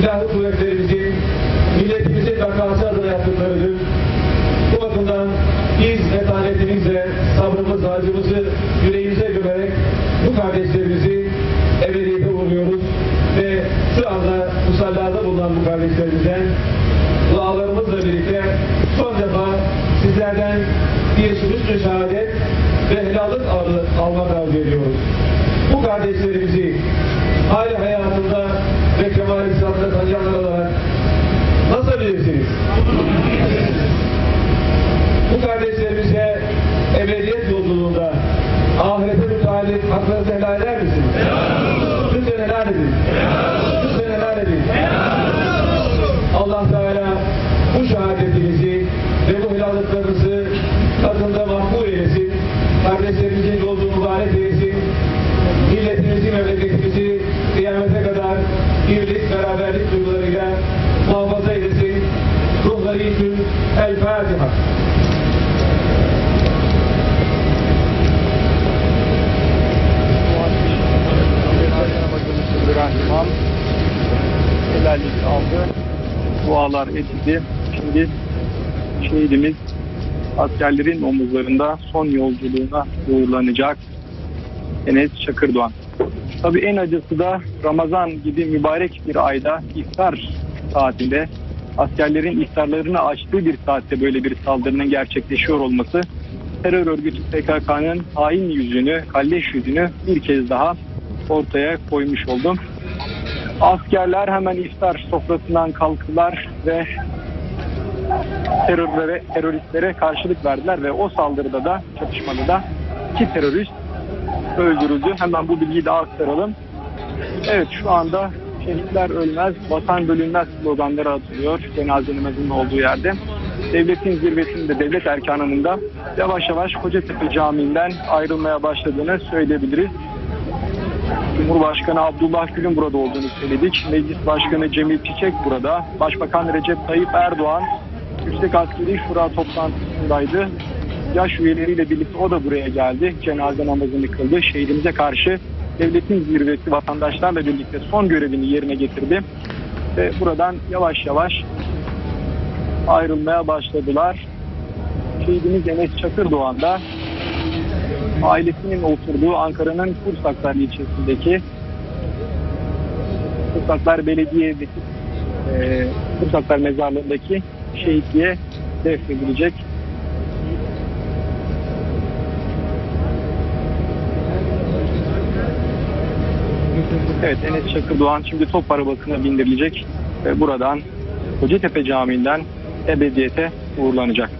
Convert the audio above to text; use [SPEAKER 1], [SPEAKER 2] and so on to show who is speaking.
[SPEAKER 1] silahlı kuvvetlerimizin milletimizin vakası adına yaptıklarıdır. Bu bakımdan biz metanetimizle, sabrımızla, acımızı yüreğimize gömerek bu kardeşlerimizi ebediyete uğurluyoruz ve şu anda musallada bulunan bu kardeşlerimizden dualarımızla birlikte son defa sizlerden bir hüsnü şehadet ve helallık al- almak arzu ediyoruz. Bu kardeşlerimizi hali hayatında helal edin. Lütfen helal edin. Allah Teala bu şehadetinizi ve bu helallıklarınızı katında makbul eylesin. Kardeşlerimizin yolculuğu mübarek eylesin. Milletimizi, memleketimizi kıyamete kadar birlik, beraberlik
[SPEAKER 2] aldı. Dualar edildi. Şimdi şehidimiz askerlerin omuzlarında son yolculuğuna uğurlanacak Enes Çakırdoğan. Tabii en acısı da Ramazan gibi mübarek bir ayda iftar saatinde askerlerin iftarlarını açtığı bir saatte böyle bir saldırının gerçekleşiyor olması terör örgütü PKK'nın hain yüzünü, kalleş yüzünü bir kez daha ortaya koymuş oldum. Askerler hemen iftar sofrasından kalktılar ve terörlere, teröristlere karşılık verdiler ve o saldırıda da çatışmada da iki terörist öldürüldü. Hemen bu bilgiyi de aktaralım. Evet şu anda şehitler ölmez, vatan bölünmez sloganları atılıyor cenaze olduğu yerde. Devletin zirvesinde, devlet erkanının da yavaş yavaş Kocatepe Camii'nden ayrılmaya başladığını söyleyebiliriz. Cumhurbaşkanı Abdullah Gül'ün burada olduğunu söyledik. Meclis Başkanı Cemil Çiçek burada. Başbakan Recep Tayyip Erdoğan Yüksek Askeri Şura toplantısındaydı. Yaş üyeleriyle birlikte o da buraya geldi. Cenaze namazını kıldı. Şehidimize karşı devletin zirvesi vatandaşlarla birlikte son görevini yerine getirdi. Ve buradan yavaş yavaş ayrılmaya başladılar. Şehidimiz Enes Çakırdoğan da ailesinin oturduğu Ankara'nın Kursaklar ilçesindeki Kursaklar Belediye'deki e, Kursaklar Mezarlığı'ndaki şehitliğe defnedilecek. Evet Enes Çakırdoğan şimdi top arabasına bindirilecek ve buradan Kocatepe Camii'nden ebediyete uğurlanacak.